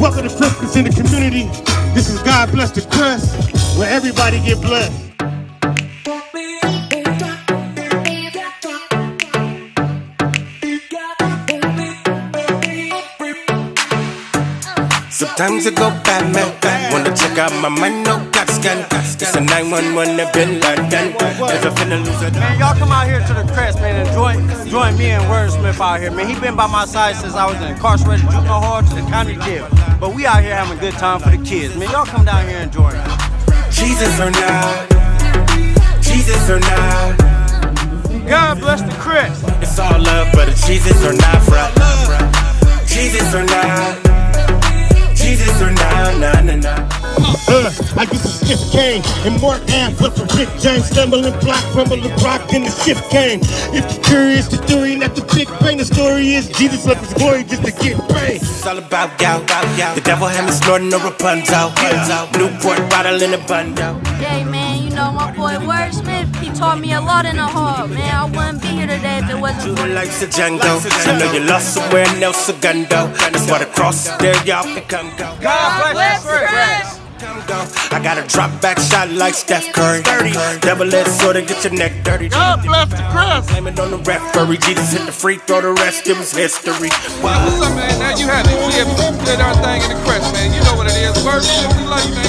Welcome to Christmas in the community. This is God Bless the Crest, where everybody get blessed. Sometimes it go bad, man. Wanna check out my mind, no scan. It's a 911 that been London. If I finna lose a Man, y'all come out here to the crest, man, and join, join me and Wordsmith out here, man. He been by my side since I was in incarcerated juvenile hall to the county jail. But we out here having a good time for the kids, man. Y'all come down here and join. Jesus or not. Jesus or not. God bless the crest. It's all love, but the Jesus or not, bruh. Uh, I get the stiff cane and more ass with the Rick James stumbling block, crumbling rock, and the shift came. If you're curious, the theory, not the big bang, the story is Jesus left his glory just to get paid. It's all about gout, gout, gout. The devil had me snorting a Rapunzel. Newport bottle in a bundle. Hey man, you know my boy Wordsmith, he taught me a lot in the hall. Man, I wouldn't be here today if it wasn't You for like a Django. I know you lost somewhere else, Segundo. That's why the cross is there, y'all can come go. God bless the crest. Come go. I got a drop back shot like Steph Curry. Double edged sword and get your neck dirty. God bless the crest. Blame it on the referee. Jesus hit the free throw, the rest it was history. Wow. What's up, man? Now you had it. We have did our thing in the crest, man. You know what it is. Work, we love you, man. Keep going on.